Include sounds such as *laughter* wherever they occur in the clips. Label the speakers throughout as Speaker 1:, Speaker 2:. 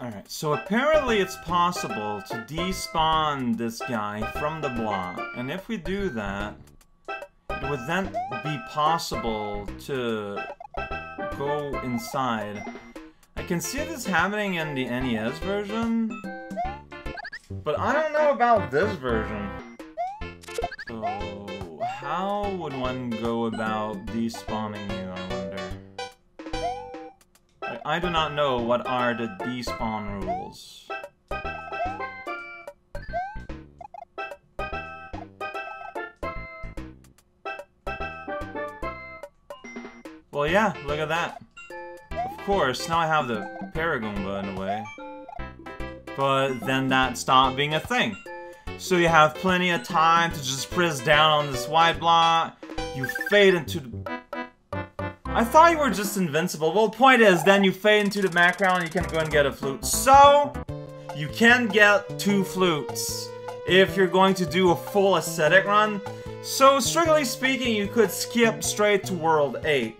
Speaker 1: Alright, so apparently it's possible to despawn this guy from the block. And if we do that, it would then be possible to go inside. I can see this happening in the NES version, but I don't know about this version. So, how would one go about despawning you? I, do not know what are the despawn rules. Well, yeah, look at that. Of course, now I have the Paragoomba in the way. But then that stopped being a thing. So you have plenty of time to just press down on this white block. You fade into the... I thought you were just invincible. Well, the point is, then you fade into the background and you can go and get a flute. So, you can get two flutes if you're going to do a full ascetic run. So, strictly speaking, you could skip straight to World 8.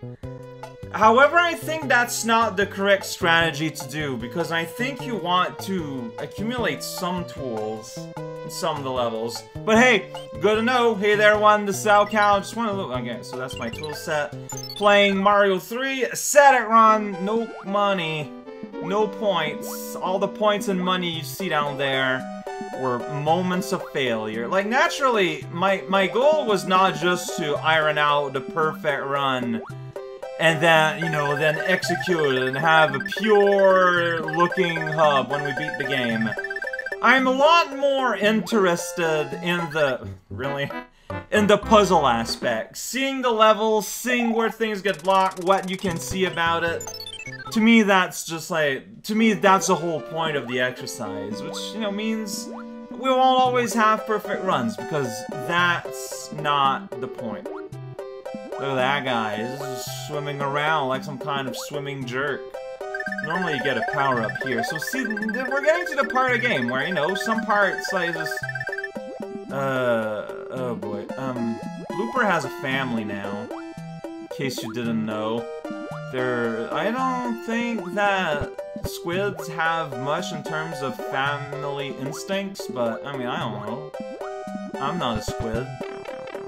Speaker 1: However, I think that's not the correct strategy to do, because I think you want to accumulate some tools in some of the levels. But hey, good to know. Hey there, one, the cell count. Just want to look. Okay, so that's my tool set. Playing Mario 3, ascetic run, no money, no points. All the points and money you see down there were moments of failure. Like, naturally, my, my goal was not just to iron out the perfect run and then, you know, then execute it and have a pure looking hub when we beat the game. I'm a lot more interested in the... really? In the puzzle aspect. Seeing the levels, seeing where things get blocked, what you can see about it. To me, that's just like... To me, that's the whole point of the exercise, which, you know, means we won't always have perfect runs, because that's not the point. Look at that guy. He's swimming around like some kind of swimming jerk. Normally you get a power-up here. So see, we're getting to the part of the game where, you know, some parts, like, just... Uh, oh boy. Um, Blooper has a family now. In case you didn't know. There, I don't think that squids have much in terms of family instincts, but, I mean, I don't know. I'm not a squid.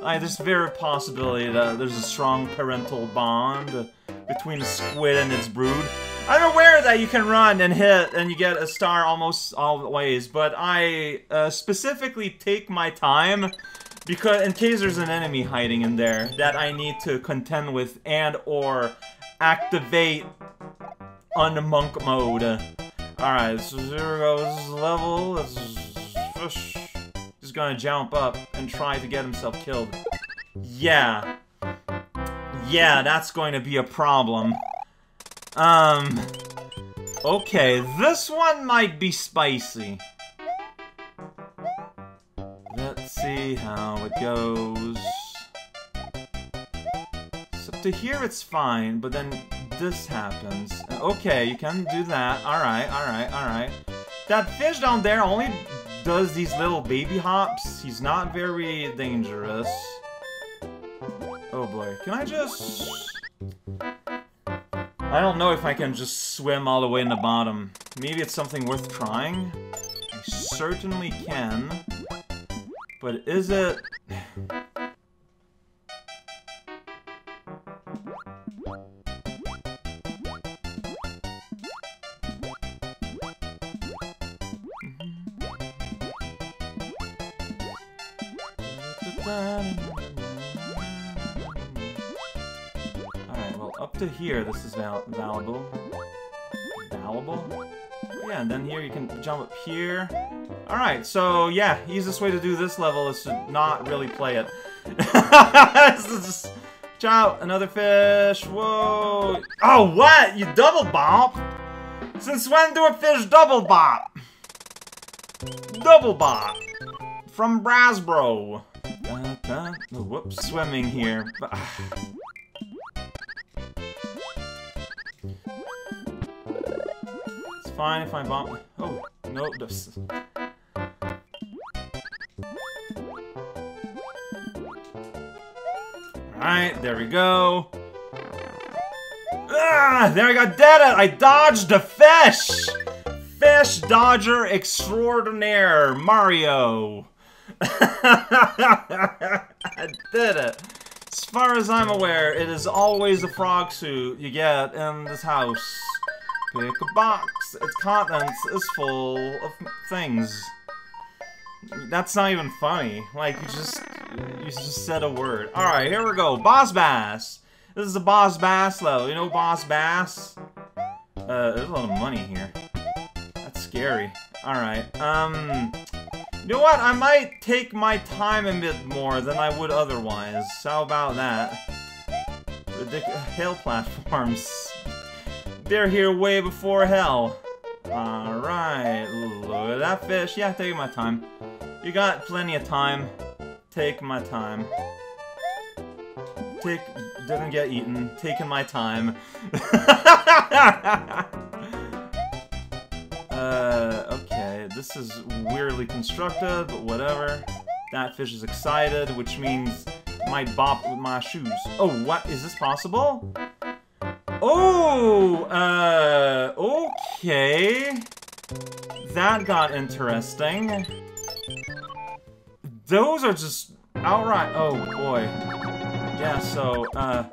Speaker 1: I, there's very possibility that there's a strong parental bond between a squid and its brood. I'm aware that you can run and hit and you get a star almost always, but I uh, specifically take my time because in case there's an enemy hiding in there that I need to contend with and or activate on monk mode. Alright, so here goes level. Let's gonna jump up and try to get himself killed. Yeah. Yeah, that's going to be a problem. Um... Okay, this one might be spicy. Let's see how it goes. So to here it's fine, but then this happens. Okay, you can do that. Alright, alright, alright. That fish down there only does these little baby hops. He's not very dangerous. Oh boy, can I just... I don't know if I can just swim all the way in the bottom. Maybe it's something worth trying? I certainly can. But is it... up to here, this is val valuable. Valuable? Yeah, and then here you can jump up here. Alright, so yeah, easiest way to do this level is to not really play it. *laughs* just, Ciao, another fish. Whoa. Oh, what? You double bop? Since when do a fish double bop? Double bop. From Brasbro. Uh, whoops, swimming here. Fine if I bomb. Oh, no, this. Alright, there we go. Ah, there I got dead. I dodged a fish! Fish Dodger Extraordinaire, Mario. *laughs* I did it. As far as I'm aware, it is always a frog suit you get in this house. Pick a box. Its contents is full of things. That's not even funny. Like, you just, you just said a word. Alright, here we go. Boss Bass. This is a Boss Bass level. You know Boss Bass? Uh, there's a lot of money here. That's scary. Alright, um... You know what? I might take my time a bit more than I would otherwise. How about that? Ridic *laughs* hill platforms. They're here way before hell. Alright, look at that fish. Yeah, take my time. You got plenty of time. Take my time. Take... Didn't get eaten. Taking my time. *laughs* uh, okay. This is weirdly constructed, but whatever. That fish is excited, which means might bop with my shoes. Oh, what? Is this possible? Oh, uh, okay. That got interesting. Those are just outright, oh boy. Yeah, so, uh,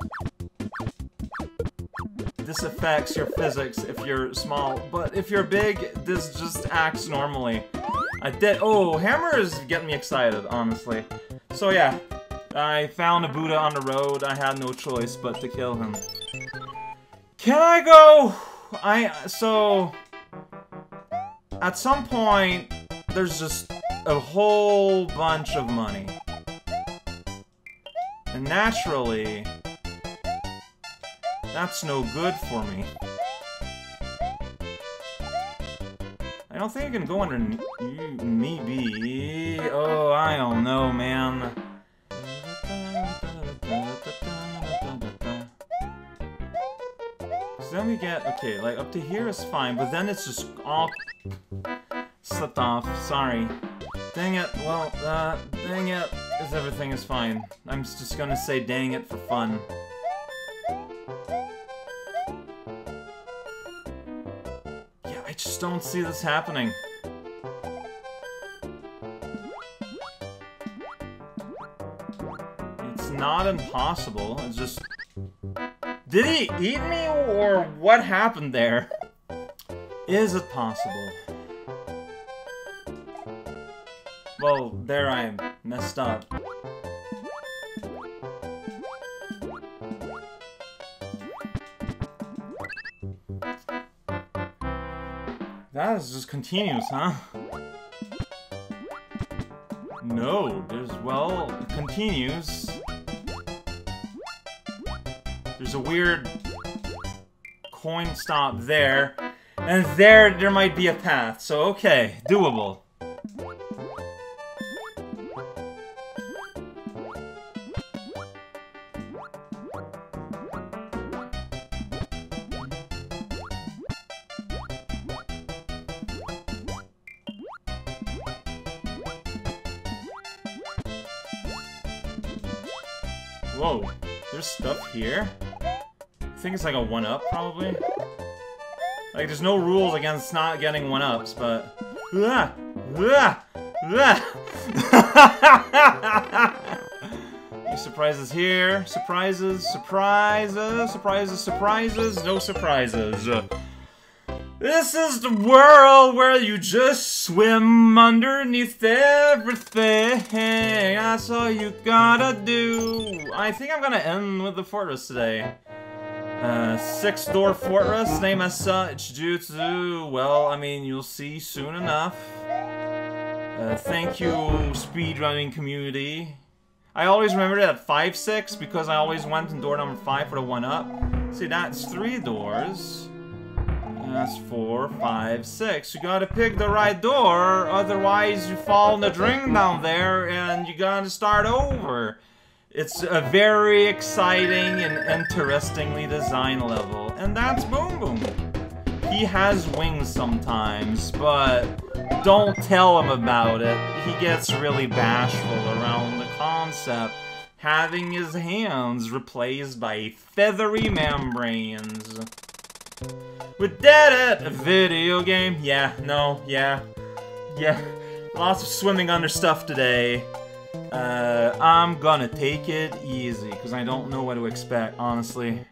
Speaker 1: this affects your physics if you're small, but if you're big, this just acts normally. I did, oh, Hammer is getting me excited, honestly. So yeah, I found a Buddha on the road, I had no choice but to kill him. Can I go? I, so... At some point, there's just a whole bunch of money. And naturally, that's no good for me. I don't think I can go under... Maybe... Oh, I don't know, man. Get, okay, like up to here is fine, but then it's just all slipped off. Sorry. Dang it. Well, uh, dang it. Is everything is fine. I'm just gonna say dang it for fun. Yeah, I just don't see this happening. It's not impossible, it's just did he eat me, or what happened there? Is it possible? Well, there I am, messed up. That is just continuous, huh? No, there's, well, it continues. There's a weird coin stop there. And there, there might be a path. So, okay, doable. Whoa, there's stuff here? I think it's like a 1-up, probably? Like, there's no rules against not getting 1-ups, but... Ah, ah, ah. surprises here, surprises, surprises, surprises, surprises, no surprises. This is the world where you just swim underneath everything. That's all you gotta do. I think I'm gonna end with the fortress today. Uh, six-door fortress, name as such, Jutsu. Well, I mean, you'll see soon enough. Uh, thank you, speedrunning community. I always remember that 5-6 because I always went in door number 5 for the 1-up. See, that's three doors. That's four, five, six. You gotta pick the right door, otherwise you fall in the drain down there and you gotta start over. It's a very exciting and interestingly designed level, and that's Boom Boom. He has wings sometimes, but don't tell him about it. He gets really bashful around the concept, having his hands replaced by feathery membranes. We're dead at a video game. Yeah, no, yeah. Yeah. Lots of swimming under stuff today. Uh, I'm gonna take it easy, because I don't know what to expect, honestly.